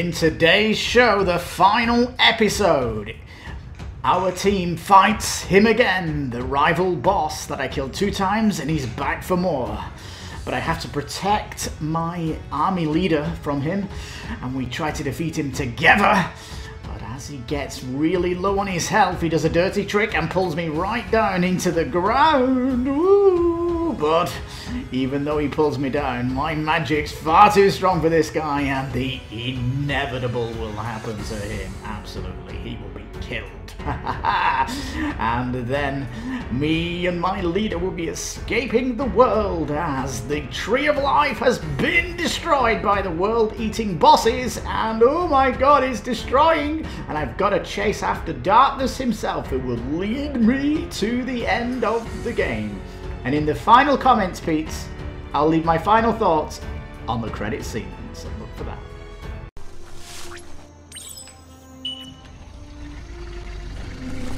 In today's show, the final episode, our team fights him again, the rival boss that I killed two times, and he's back for more. But I have to protect my army leader from him, and we try to defeat him together. But as he gets really low on his health, he does a dirty trick and pulls me right down into the ground. But even though he pulls me down, my magic's far too strong for this guy, and the inevitable will happen to him. Absolutely, he will be killed. and then me and my leader will be escaping the world as the Tree of Life has been destroyed by the world eating bosses, and oh my god, it's destroying! And I've got to chase after Darkness himself, who will lead me to the end of the game. And in the final comments, Pete, I'll leave my final thoughts on the credit scene. So look for that.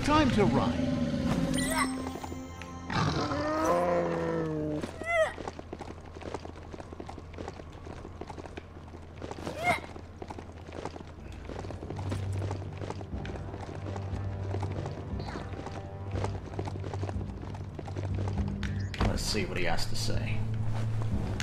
Time to ride. Let's see what he has to say.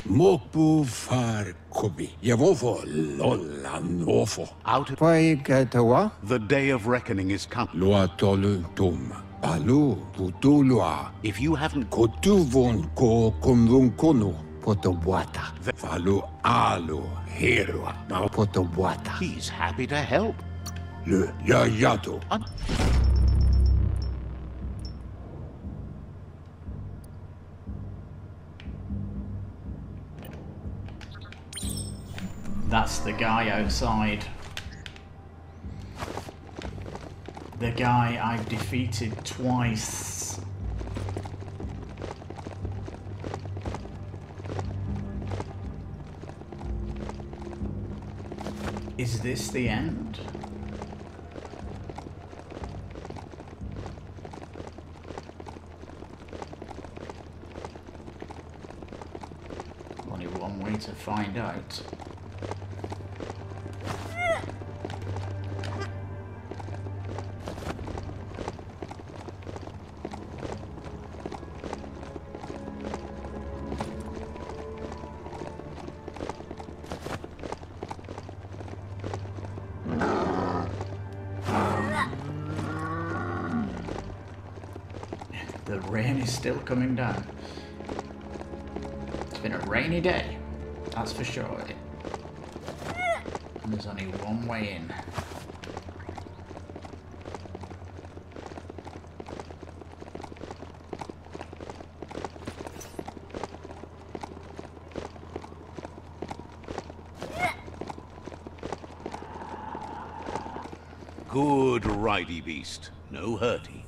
Mokbu far kubi. Yavofo lola nofo. Out Paigatawa? the day of reckoning is coming. Loa tolu tum. Balu putulua. If you haven't Kotuvon ko kumrun kono. Potawata. Falu alu herwa. Na Potawata. he's happy to help. le yayato. That's the guy outside. The guy I've defeated twice. Is this the end? Only one way to find out. The rain is still coming down. It's been a rainy day, that's for sure. And there's only one way in. Good ridey beast. No hurty.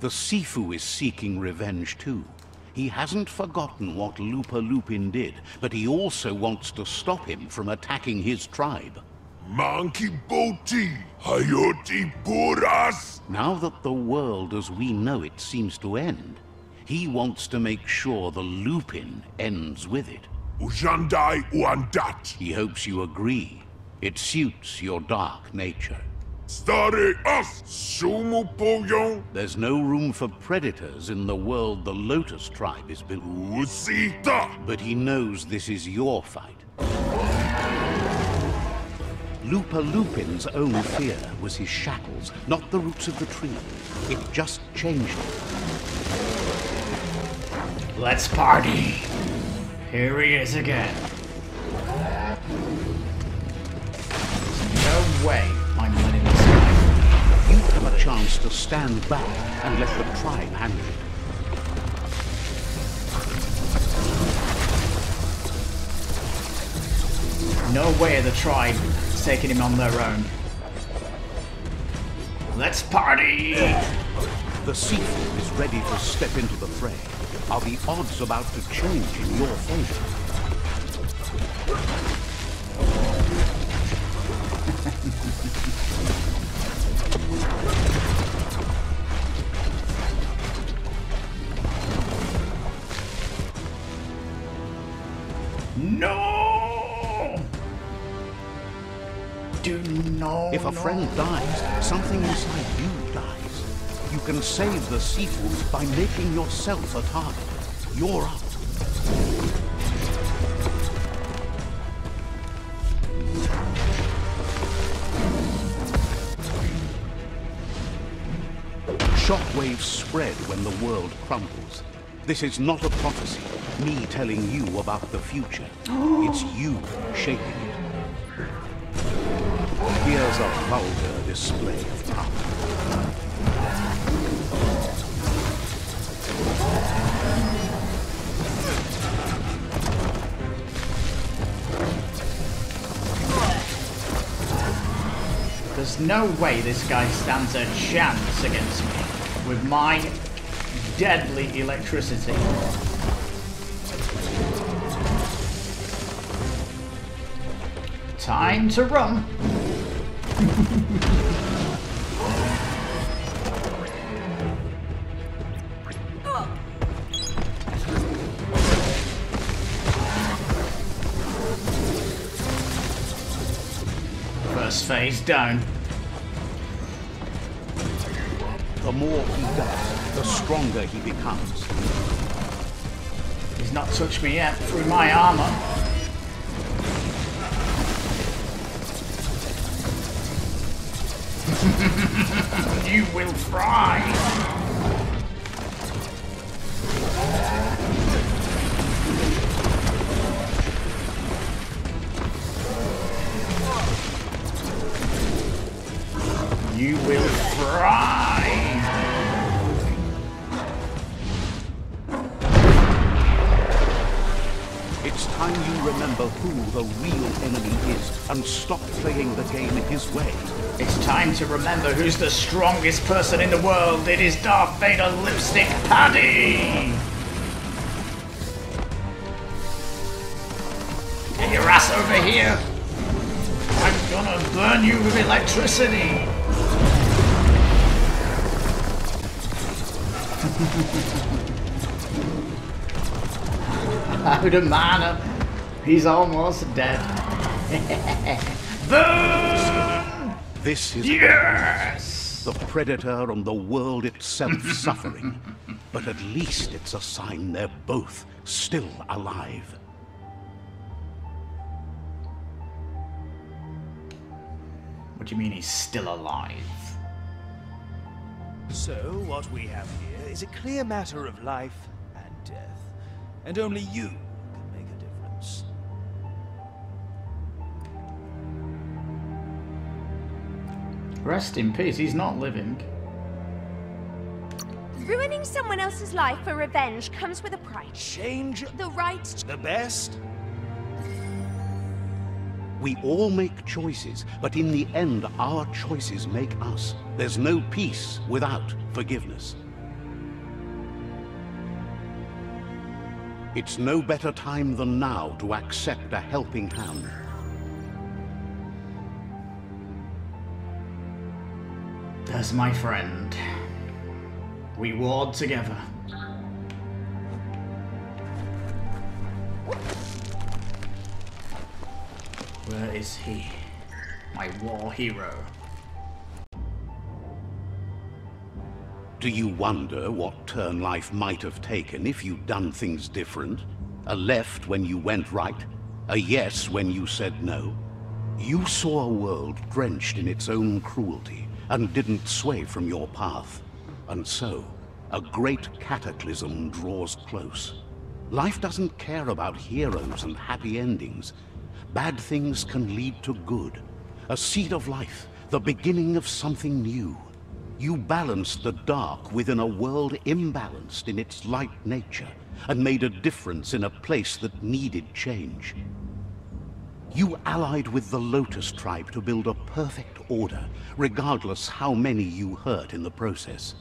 The Sifu is seeking revenge too. He hasn't forgotten what Lupa Lupin did, but he also wants to stop him from attacking his tribe. Monkey Boti. Hayoti Puras. Now that the world as we know it seems to end, he wants to make sure the Lupin ends with it. Ujandai Uandat. He hopes you agree. It suits your dark nature. Stare us. Sumu Poyon. There's no room for predators in the world the Lotus tribe is built. Usita. But he knows this is your fight. Lupa Lupin's own fear was his shackles, not the roots of the tree. It just changed him. Let's party! Here he is again. To stand back and let the tribe handle it. No way the tribe is taking him on their own. Let's party! The Sifu is ready to step into the fray. Are the odds about to change in your favor? If a friend dies, something inside you dies. You can save the Seafools by making yourself a target. You're up. Shockwaves spread when the world crumbles. This is not a prophecy, me telling you about the future. it's you shaping Here's a vulgar display of power. There's no way this guy stands a chance against me with my deadly electricity. Time to run. First phase down. The more he does, the stronger he becomes. He's not touched me yet through my armor. you will fry. You will fry. It's time you remember who the real and stop playing the game his way. It's time to remember who's the strongest person in the world. It is Darth Vader Lipstick Paddy! Get your ass over here! I'm gonna burn you with electricity! Out of mana. He's almost dead. Burn! This is Yes! the Predator and the world itself suffering. But at least it's a sign they're both still alive. What do you mean he's still alive? So, what we have here is a clear matter of life and death. And only you Rest in peace, he's not living. Ruining someone else's life for revenge comes with a price. Change The right to the best? We all make choices, but in the end, our choices make us. There's no peace without forgiveness. It's no better time than now to accept a helping hand. There's my friend. We ward together. Where is he? My war hero. Do you wonder what turn life might have taken if you'd done things different? A left when you went right? A yes when you said no? You saw a world drenched in its own cruelty and didn't sway from your path. And so, a great cataclysm draws close. Life doesn't care about heroes and happy endings. Bad things can lead to good. A seed of life, the beginning of something new. You balanced the dark within a world imbalanced in its light nature, and made a difference in a place that needed change. You allied with the Lotus tribe to build a perfect order, regardless how many you hurt in the process.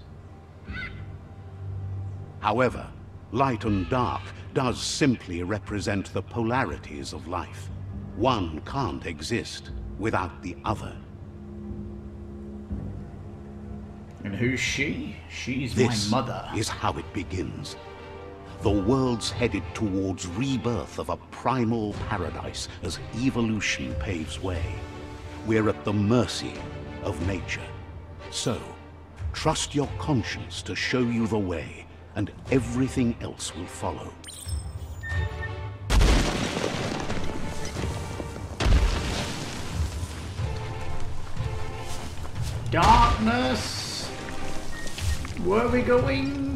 However, light and dark does simply represent the polarities of life. One can't exist without the other. And who's she? She's This my mother. is how it begins. The world's headed towards rebirth of a primal paradise as evolution paves way. We're at the mercy of nature. So, trust your conscience to show you the way, and everything else will follow. Darkness! Where are we going?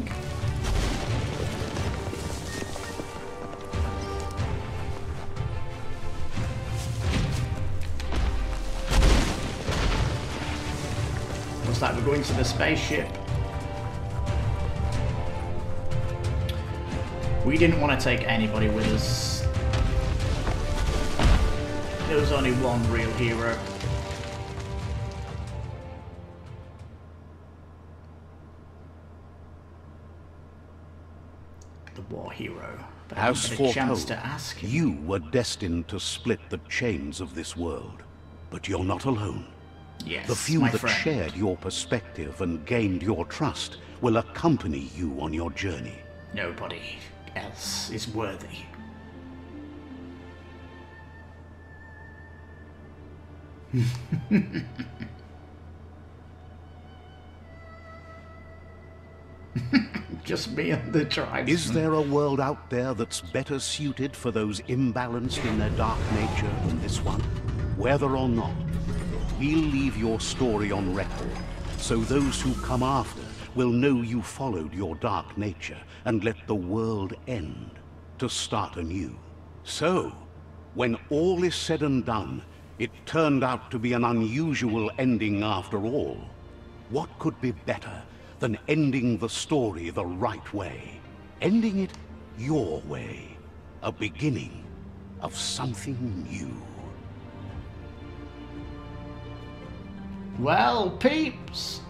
Looks like we're going to the spaceship. We didn't want to take anybody with us. There was only one real hero. The war hero. But I As didn't a chance foretold, to ask him. you were destined to split the chains of this world. But you're not alone. Yes, The few that friend. shared your perspective and gained your trust will accompany you on your journey. Nobody else is worthy. Just me and the tribes. Is there a world out there that's better suited for those imbalanced in their dark nature than this one? Whether or not, we'll leave your story on record, so those who come after will know you followed your dark nature and let the world end to start anew. So, when all is said and done, it turned out to be an unusual ending after all. What could be better than ending the story the right way? Ending it your way. A beginning of something new. Well, peeps,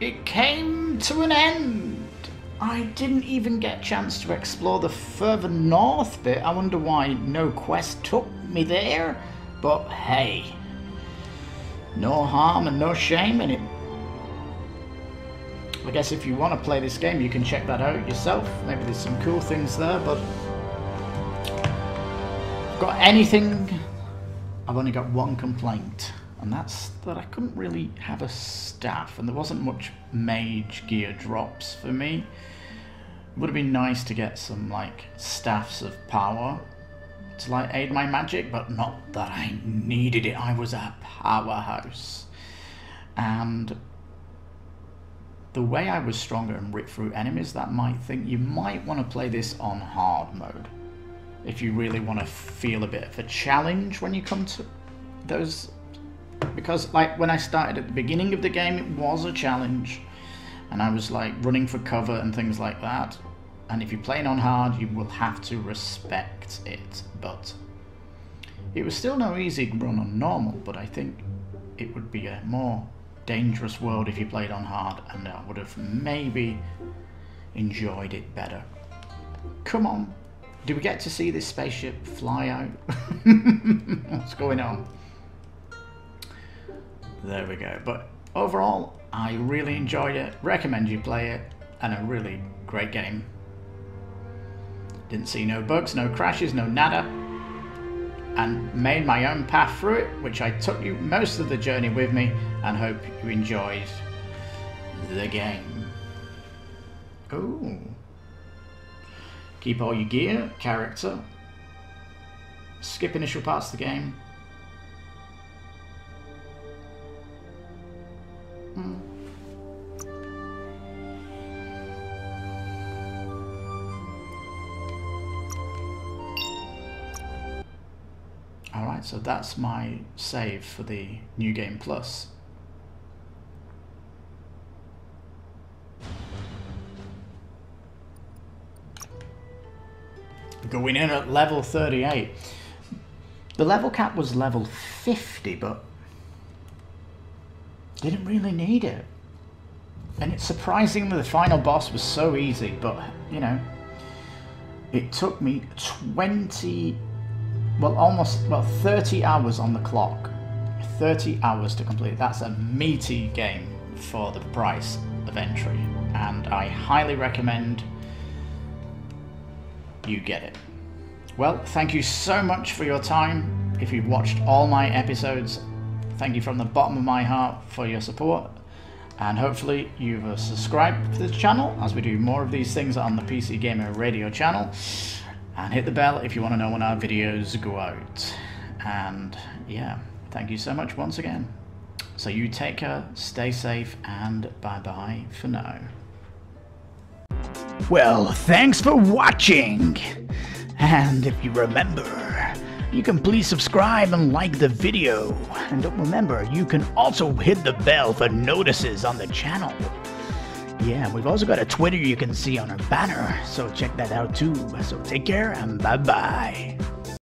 it came to an end. I didn't even get a chance to explore the further north bit. I wonder why no quest took me there. But hey, no harm and no shame in it. I guess if you want to play this game, you can check that out yourself. Maybe there's some cool things there, but got anything I've only got one complaint, and that's that I couldn't really have a staff, and there wasn't much mage gear drops for me. Would have been nice to get some like staffs of power to like aid my magic, but not that I needed it. I was a powerhouse, and the way I was stronger and ripped through enemies, that might think you might want to play this on hard mode if you really want to feel a bit of a challenge when you come to those because like when I started at the beginning of the game it was a challenge. And I was like running for cover and things like that. And if you're playing on hard you will have to respect it. But it was still no easy run on normal but I think it would be a more dangerous world if you played on hard and I would have maybe enjoyed it better. Come on. Do we get to see this spaceship fly out? What's going on? There we go. But overall, I really enjoyed it. Recommend you play it. And a really great game. Didn't see no bugs, no crashes, no nada. And made my own path through it, which I took you most of the journey with me and hope you enjoyed the game. Ooh. Keep all your gear, character. Skip initial parts of the game. Alright, so that's my save for the New Game Plus. Going in at level 38. The level cap was level 50, but didn't really need it. And it's surprising that the final boss was so easy, but you know, it took me 20, well, almost, well, 30 hours on the clock. 30 hours to complete. That's a meaty game for the price of entry, and I highly recommend you get it. Well, thank you so much for your time. If you've watched all my episodes, thank you from the bottom of my heart for your support. And hopefully you've subscribed to this channel as we do more of these things on the PC Gamer Radio channel. And hit the bell if you want to know when our videos go out. And yeah, thank you so much once again. So you take care, stay safe, and bye-bye for now. Well, thanks for watching! And if you remember, you can please subscribe and like the video. And don't remember, you can also hit the bell for notices on the channel. Yeah, we've also got a Twitter you can see on our banner, so check that out too. So take care and bye bye.